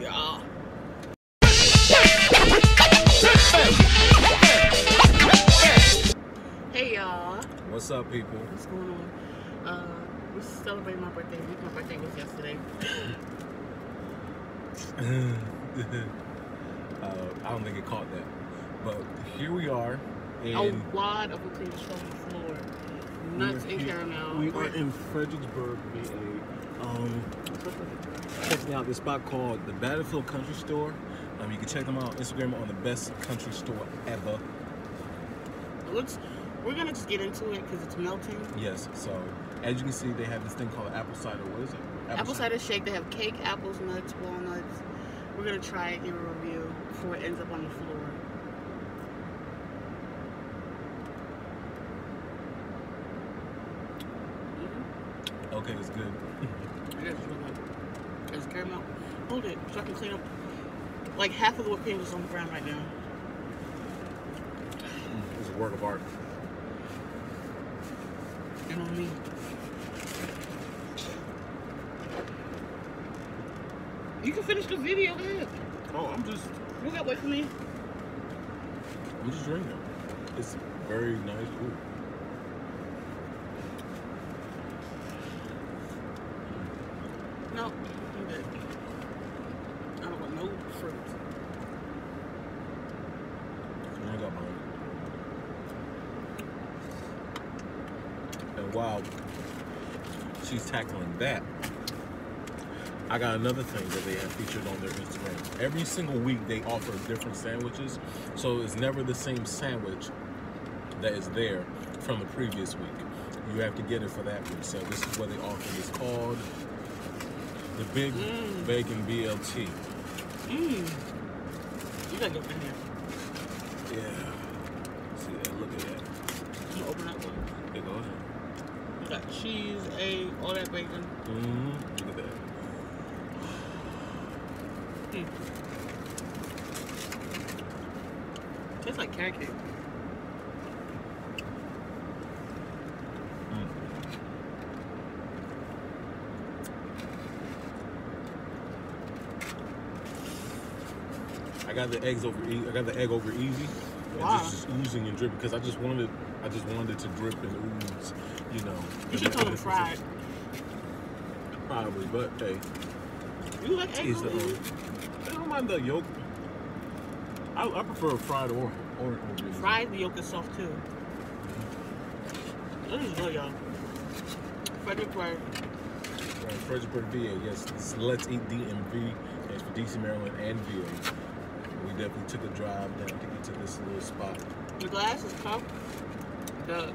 y'all. Hey y'all, What's up, people? what's going on? Uh, we're celebrating my birthday. My birthday was yesterday. uh, I don't think it caught that, but here we are. A In, wad of whipped cream is on the floor. Nuts and here- caramel. We are in Fredericksburg, VA. Um, checking out this spot called the Battlefield Country Store. Um, you can check them out on Instagram on the best country store ever. Let's. We're gonna just get into it because it's melting. Yes. So as you can see, they have this thing called apple cider. What is it? Apple cider shake. They have cake, apples, nuts, walnuts. We're gonna try it, give a review before it ends up on the floor. Okay, it's good. It is really Hold it so I can clean up. Like half of the whipped cream is on the ground right now. Mm, It's a work of art. And on me. You can finish the video, ahead. Oh, I'm just, You got wait for me. I'm just drinking. It's very nice. Ooh. No, I'm good. I don't want no fruit. I got mine. And while she's tackling that, I got another thing that they have featured on their Instagram. Every single week they offer different sandwiches, so it's never the same sandwich that is there from the previous week. You have to get it for that week. So this is what they offer. It's called the Big Mm. Bacon BLT. Mmm. You gotta get in here. Yeah. See that? Look at that. I'm gonna open that one. There goes. You got cheese, egg, all that bacon. Mm-hmm. Look at that. Mm. Tastes like carrot cake. Mm. I got the eggs over. E- I got the egg over easy. Wow. And just, just oozing and dripping because I just wanted. I just wanted to drip and ooze. You know. You should tell them fried. Probably, but hey, You like egg the. I don't mind the yolk. I, I prefer fried or or. Fried, the yolk is soft too. This is good, y'all. Frederick Fred. Right, Fredericksburg, VA. Yes, it's Let's Eat DMV. It's for DC, Maryland, and VA. We definitely took a drive down to get to this little spot. The glass is cup. The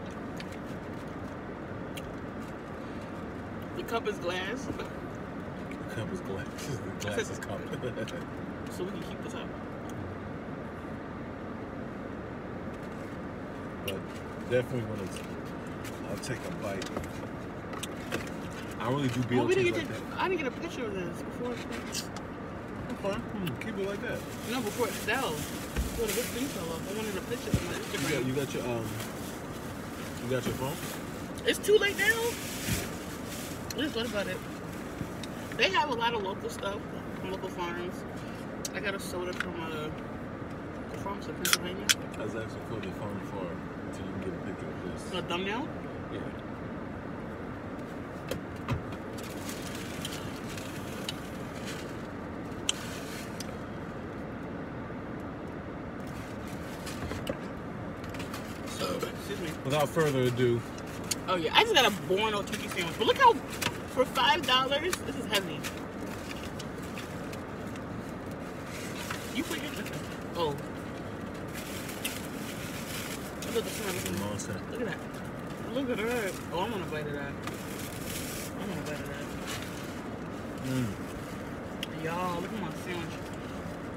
the cup is glass, The cup is glass. The glass is cup. so we can keep this up. but definitely want to. I'll take a bite. I really do Oh, we didn't like get that. to, I didn't get a picture of this before. Okay. Hmm, keep it like that. no, before it fell. Before the whipped cream fell off. I wanted a picture of my You got, Instagram. you got your um. You got your phone. It's too late now. I just thought about it. They have a lot of local stuff from local farms. I got a soda from uh, the farms in Pennsylvania. I was actually called your phone for until you can get a picture of this. A thumbnail. Yeah. So, Excuse me. Without further ado, Oh yeah, I just got a Borno turkey sandwich. But look how, for five dollars, this is heavy. You put your oh. Look at the smell. Look at you know what I'm saying? Look at that. Look at that. Oh, I'm gonna bite of that. I'm gonna bite of that. Mm. Y'all, look at my sandwich.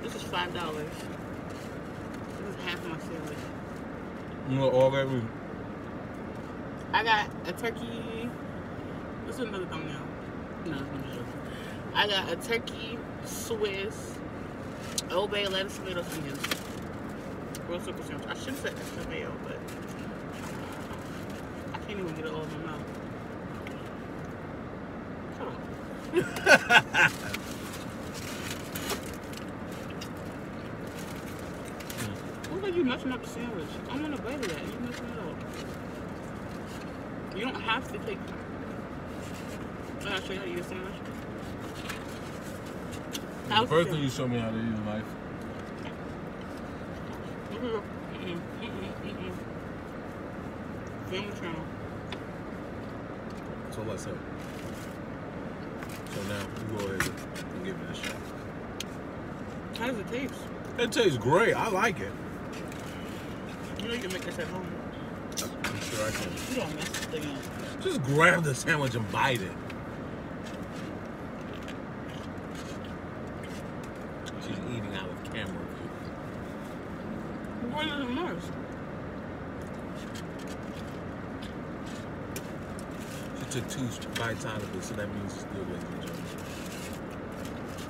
This is five dollars. This is half my sandwich. You know, all that we I got a turkey. What's another thumbnail? No, I got a turkey, Swiss, Obey lettuce, tomato, onions. Real simple sandwich. I should have said extra mayo, but I can't even get it all in my mouth. Come on. Look like you messing up the sandwich. I want a bite of that. You messing it up. You don't have to take. I'll show you how to eat a sandwich. The first thing you showed me how to eat in life. Mm-mm, mm-mm, mm-mm, mm-mm. Family channel. That's all I said. So now you go ahead and give it a shot. How does it taste? It tastes great. I like it. You know you can make this at home. You don't mess this thing up. Just grab the sandwich and bite it. She's eating out of camera does it matter? She took two bites out of it, so that means it's good, ladies and.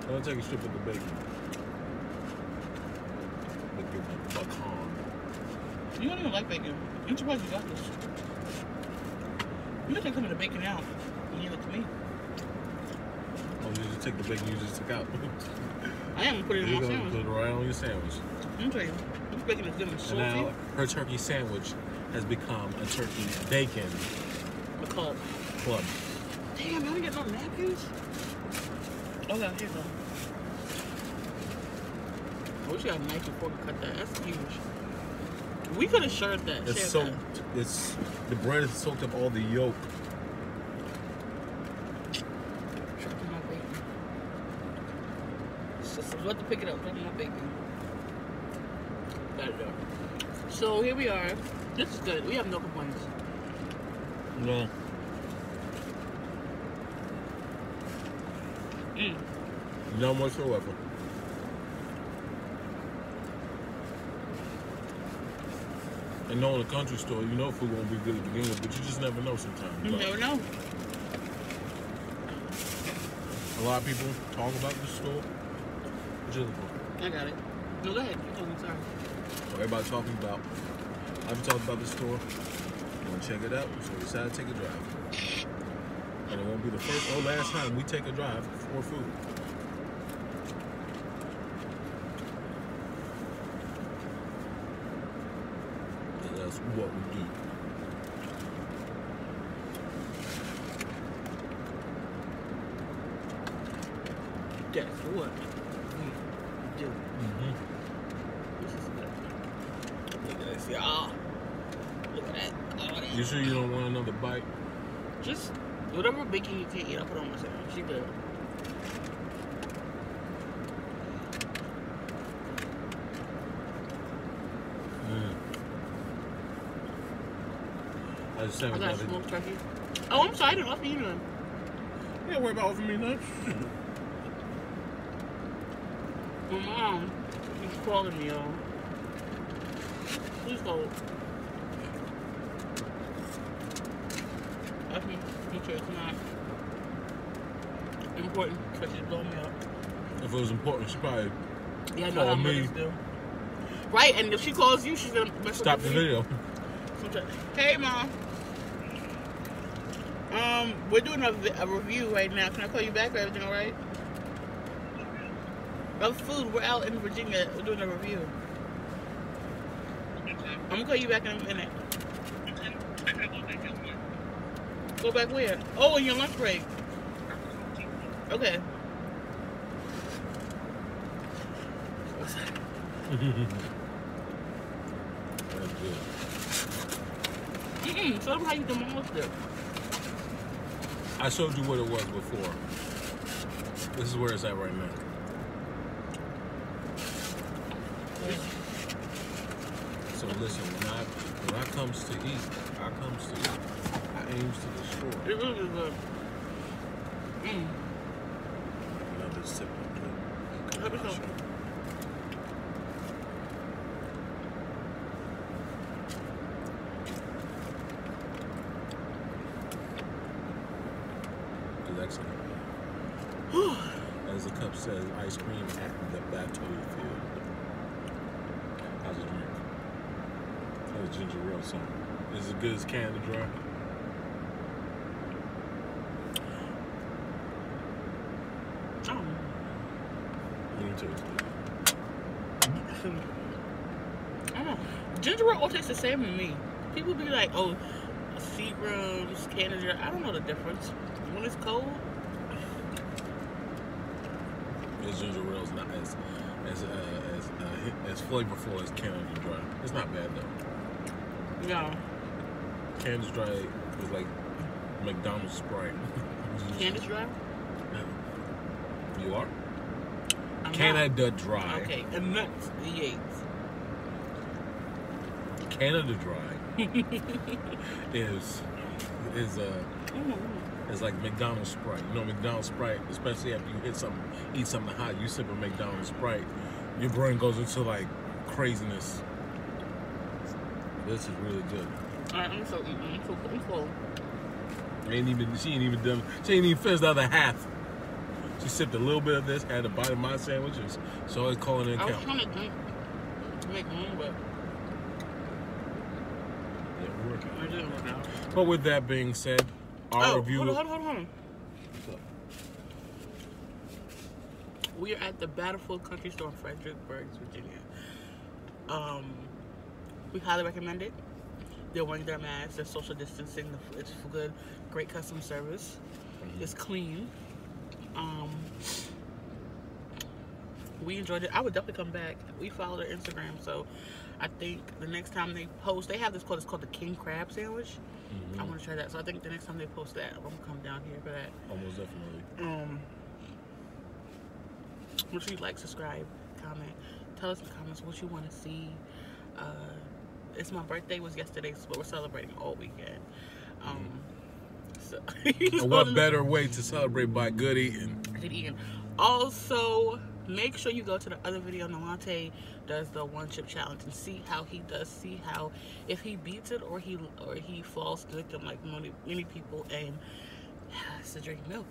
I'm gonna take a strip of the bacon. With your pecan. You don't even like bacon. I'm surprised you got this. You can take some of the bacon out and give it to me. Oh, you just take the bacon you just took out. I am gonna put it in You're my gonna put it right on your sandwich. I'm tell you, this bacon is good salty. now her turkey sandwich has become a turkey bacon A club. club. Damn, I didn't get no napkins. Oh, yeah, here you go. I wish you had a knife fork to cut that. That's huge. We could have shared that. It's soaked. that. It's the bread has soaked up all the yolk. Drop in my bacon. So, so to pick it up. My bacon. Got it. So here we are. This is good. We have no complaints. No. Mm. None whatsoever. And knowing a country store, you know food won't be good at the with, but you just never know sometimes. You never know. a lot of people talk about the store. Which is cool. I got it. No, go ahead. Keep going. Sorry. Everybody talking about. I've talked about the store. I'm gonna check it out, so we decided to take a drive. And it won't be the first or last time we take a drive for food. And that's what we do. Guess what? We do. Mm-hmm. This is good. Look at this, y'all. Look at that. Oh, that. You sure you don't want another bite? Just whatever bacon you can eat, I'll put on my sandwich. You good. 7 I got smoked turkey. Oh, I'm excited. I didn't offer you none. Yeah, worry about offering me none. My mom keeps calling me, y'all. Please go. I can teach her it's important because she's blowing me up. If it was important, she probably yeah, no, called me. Right, and if she calls you, she's gonna mess Stop the video. Hey, mom. Um, we're doing a, a review right now. Can I call you back? Or everything all right? Of food. We're out in Virginia. We're doing a review. I'm gonna call you back in a minute. Go back where? Oh, in your lunch break. Okay. What's that? That's good. Mm-mm. Show them how you demolished it. I showed you what it was before. This is where it's at right now. So listen, when I when I comes to eat, I comes to eat. I aims to destroy. It really is good. Mm. Another sip of me the know. concoction. It's excellent. As the cup says, ice cream at the battlefield. How's it drink? How's ginger ale song? Is it good as Canada Dry? Let me tell you. I don't know. Ginger ale all tastes the same to me. People be like, oh, Seagram's, Canada. I don't know the difference. When it's cold, This ginger ale is not as as uh, as uh, as flavorful as Canada Dry. It's not bad though. no. Canada's Dry was like McDonald's Sprite. Canada dry? You are I'm not. Canada Dry. Okay, and nuts, the Yates. Canada Dry is is uh Mm-hmm. is like McDonald's Sprite. You know McDonald's Sprite, especially after you hit something, eat something hot, you sip a McDonald's Sprite, your brain goes into like craziness. This is really good. All right, I'm so eating. I'm so I'm full. Ain't even she ain't even done. She ain't even finished the other half. She sipped a little bit of this, had a bite of my sandwiches. So it's calling it I was trying to drink, make room, but Yeah, we're working. it didn't work out. But with that being said, oh, review. hold on, hold on, hold on. We are at the Battlefield Country Store in Fredericksburg, Virginia. Um, we highly recommend it. They're wearing their masks, they're social distancing, it's good, great customer service. It's clean. Um, we enjoyed it. I would definitely come back. We follow their Instagram, so I think the next time they post, they have this called it's called the King Crab Sandwich. Mhm. I want to try that. So I think the next time they post that, I'm gonna come down here for that. Almost definitely. Um, make sure you like, subscribe, comment. Tell us in the comments what you want to see. Uh, it's my birthday was yesterday, but we're celebrating all weekend. Um, so And what better way to celebrate by good eating? Good eating. Also, make sure you go to the other video. Nolante does the one chip challenge and see how he does. See how if he beats it or he or he falls victim like many many people and has to drink milk.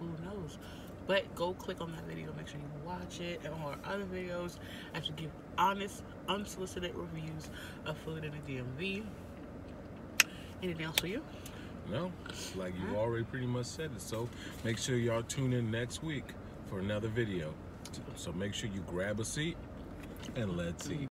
Who knows? But go click on that video. Make sure you watch it and all our other videos. I should give honest, unsolicited reviews of food in the DMV. Anything else for you? No, like you already pretty much said it. So make sure y'all tune in next week for another video. So make sure you grab a seat and let's eat.